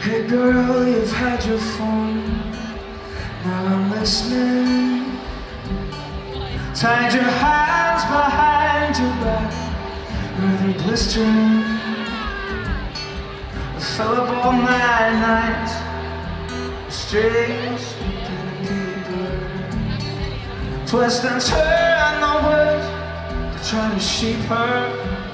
Hey girl, you've had your fun Now I'm listening. Tied your hands behind your back, where they're blistering. I fell up all night, night, strings and paper. Twist and turn the words to try to shape her.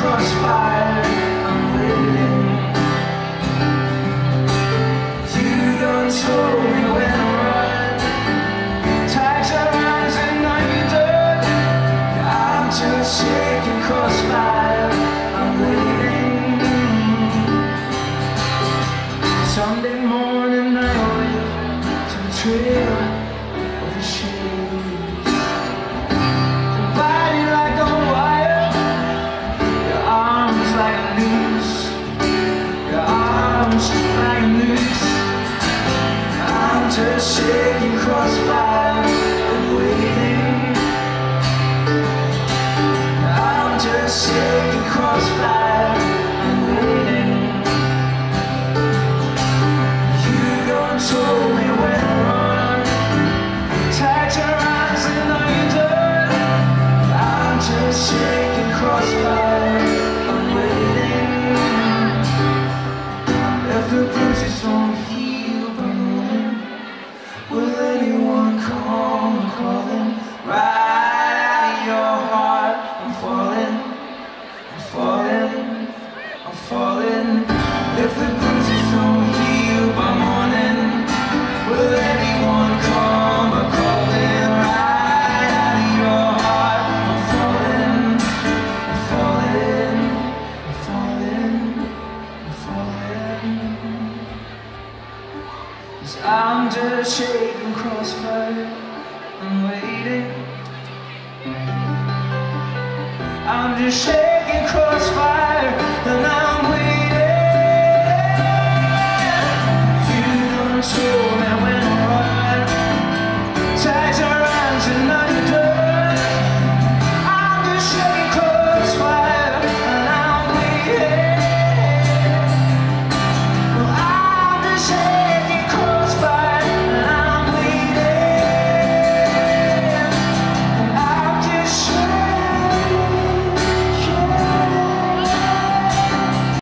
Crossfire, I'm waiting. You me when and you. I'm just shaking crossfire, I'm waiting. Sunday morning I went to the trail I'm just shaking crossfire and waiting. I'm just shaking crossfire and I'm